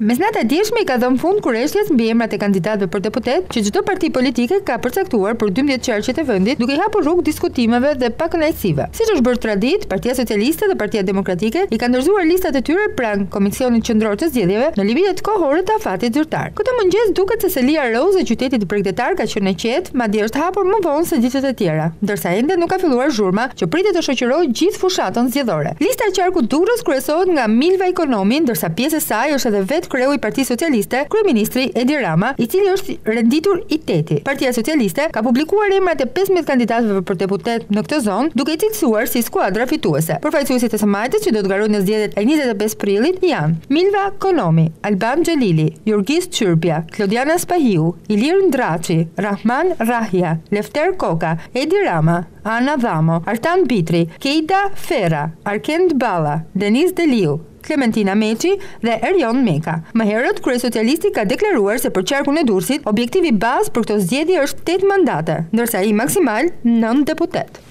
Mesnata e djeshme i ka dhënë fund kureshtjes mbi emrat e kandidatëve për deputetë që çdo parti politike ka përcaktuar për dymbëdhjetë qarqet e vendit, duke i hapur rrugë diskutimeve dhe pakënaqësive. Siç është bërë traditë, Partia Socialiste dhe Partia Demokratike i kanë dorëzuar listat e tyre pranë Komisionit Qendror të Zgjedhjeve në limitet kohore të afatit zyrtar. Këtë mëngjes duket se selia rozë e qytetit bregdetar ka qenë e qetë, madje është hapur më vonë se ditët e tjera, ndërsa ende nuk ka filluar zhurma që pritet të shoqërojë gjithë fushatën zgjedhore. Lista e Qarkut Durrës kryesohet nga Milva Ekonomi, ndërsa pjesë e saj është edhe vetë kreu i Partisë Socialiste, kryeministri Edi Rama, i cili është renditur i teti. Partia Socialiste ka publikuar emrat e pesëmbëdhjetë kandidatëve për deputetë në këtë zonë, duke i cilësuar si skuadra fituese. Përfaqësuesit e së majtës që do të garojnë në zgjedhjet e njëzet e pesë prillit janë, Milva Ekonomi, Alban Xhelili, Jurgis Çyrbja, Klodiana Spahiu, Ilir Ndraxhi, Rrahman Rraja, Lefter Koka, Edi Rama, Ana Dhamo, Artan Bitri, Kejda Ferra, Arkend Balla, Denis Deliu, Klementina Meçi dhe Erion Meka. Më herët, kryesocialisti ka deklaruar se për qarkun e Durrësit, objektivi bazë për këto zgjedhje është tetë mandate, ndërsa ai maksimal nëntë deputetë.